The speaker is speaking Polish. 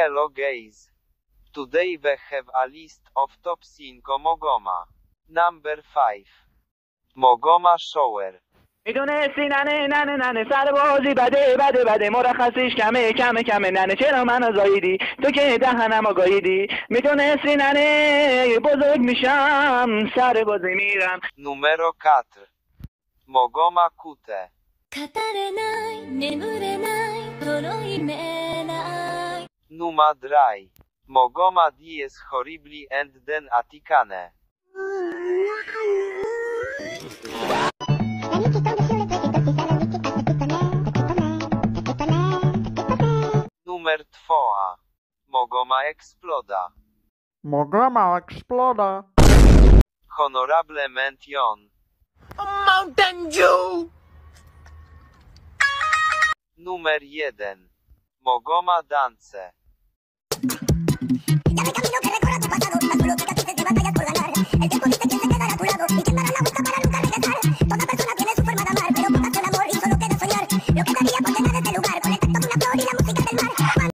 Hello guys. Today we have a list of top 5 Mogoma. Number 5. Mogoma Shower. میدونستی ننه ننه ننه سر بازی بده بده بده مرخصیش کمه کمه کمه ننه چرا منو زاییدی تو که دهنم آگاهیدی میدونستی ننه بزرگ میشم سر بازی میرم Numero 4. Mogoma Kute. 語れない眠れないとろいめない Numa Dry. Mogoma dies horribly and den Atikane. Numer 2. Mogoma Exploda. Mogoma Exploda. Honorable mention. Mountain Dew! Numer 1. Mogoma Dance. Dame camino.